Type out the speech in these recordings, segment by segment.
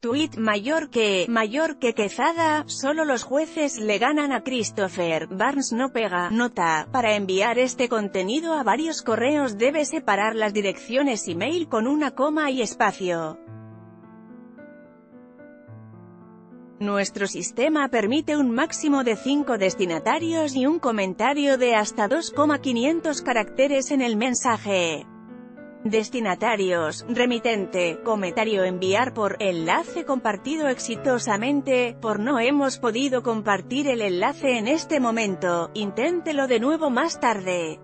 Tweet mayor que, mayor que Quezada, solo los jueces le ganan a Christopher, Barnes no pega, nota, para enviar este contenido a varios correos debe separar las direcciones email con una coma y espacio. Nuestro sistema permite un máximo de 5 destinatarios y un comentario de hasta 2,500 caracteres en el mensaje. Destinatarios, remitente, comentario enviar por, enlace compartido exitosamente, por no hemos podido compartir el enlace en este momento, inténtelo de nuevo más tarde.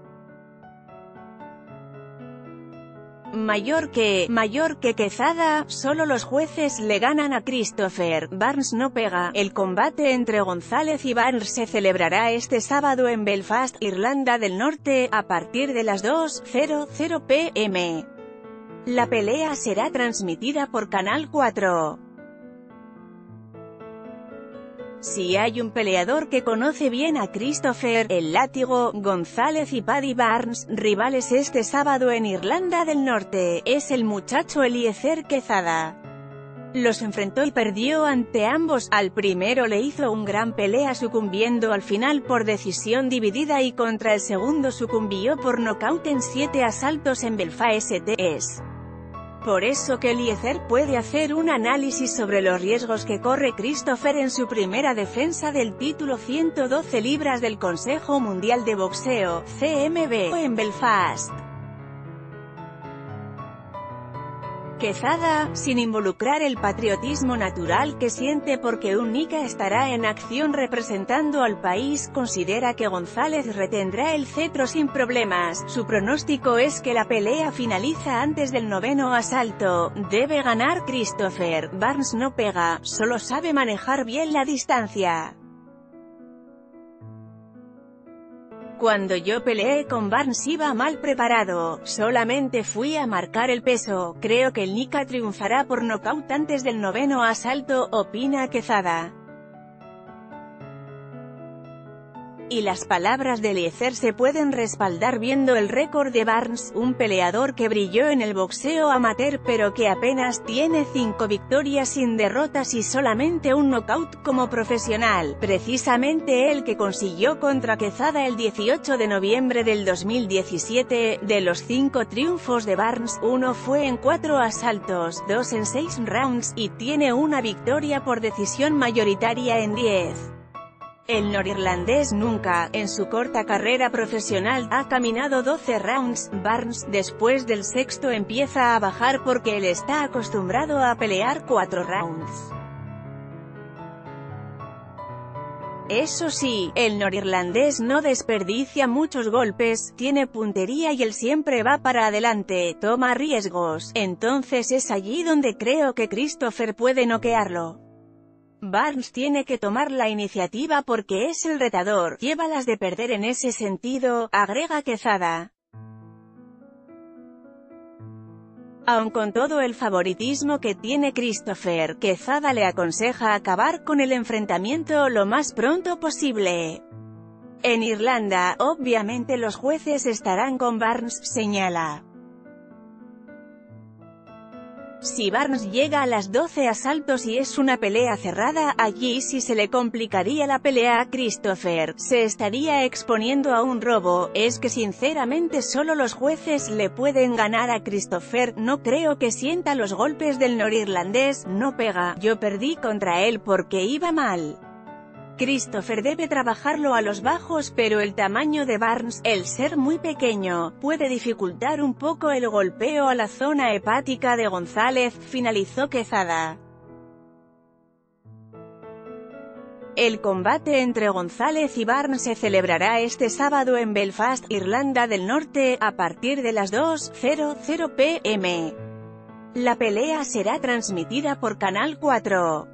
Mayor que, mayor que Quezada, solo los jueces le ganan a Christopher, Barnes no pega. El combate entre González y Barnes se celebrará este sábado en Belfast, Irlanda del Norte, a partir de las 2.00 pm. La pelea será transmitida por Canal 4. Si hay un peleador que conoce bien a Christopher, el látigo, González y Paddy Barnes, rivales este sábado en Irlanda del Norte, es el muchacho Eliezer Quezada. Los enfrentó y perdió ante ambos, al primero le hizo un gran pelea sucumbiendo al final por decisión dividida y contra el segundo sucumbió por nocaut en siete asaltos en Belfast. Por eso que Eliezer puede hacer un análisis sobre los riesgos que corre Christopher en su primera defensa del título 112 libras del Consejo Mundial de Boxeo, CMB, en Belfast. Quezada, sin involucrar el patriotismo natural que siente porque un estará en acción representando al país, considera que González retendrá el cetro sin problemas. Su pronóstico es que la pelea finaliza antes del noveno asalto. Debe ganar Christopher. Barnes no pega, solo sabe manejar bien la distancia. Cuando yo peleé con Barnes iba mal preparado, solamente fui a marcar el peso, creo que el Nika triunfará por nocaut antes del noveno asalto, opina Quezada. Y las palabras de Eliezer se pueden respaldar viendo el récord de Barnes, un peleador que brilló en el boxeo amateur pero que apenas tiene 5 victorias sin derrotas y solamente un knockout como profesional, precisamente el que consiguió contra Quezada el 18 de noviembre del 2017, de los 5 triunfos de Barnes, uno fue en 4 asaltos, dos en 6 rounds, y tiene una victoria por decisión mayoritaria en 10. El norirlandés nunca, en su corta carrera profesional, ha caminado 12 rounds. Barnes, después del sexto empieza a bajar porque él está acostumbrado a pelear 4 rounds. Eso sí, el norirlandés no desperdicia muchos golpes, tiene puntería y él siempre va para adelante, toma riesgos, entonces es allí donde creo que Christopher puede noquearlo. Barnes tiene que tomar la iniciativa porque es el retador, llévalas de perder en ese sentido, agrega Quezada. Aun con todo el favoritismo que tiene Christopher, Quezada le aconseja acabar con el enfrentamiento lo más pronto posible. En Irlanda, obviamente los jueces estarán con Barnes, señala. Si Barnes llega a las 12 asaltos y es una pelea cerrada, allí sí se le complicaría la pelea a Christopher, se estaría exponiendo a un robo, es que sinceramente solo los jueces le pueden ganar a Christopher, no creo que sienta los golpes del norirlandés, no pega, yo perdí contra él porque iba mal. Christopher debe trabajarlo a los bajos pero el tamaño de Barnes, el ser muy pequeño, puede dificultar un poco el golpeo a la zona hepática de González, finalizó Quezada. El combate entre González y Barnes se celebrará este sábado en Belfast, Irlanda del Norte, a partir de las 2.00 pm. La pelea será transmitida por Canal 4.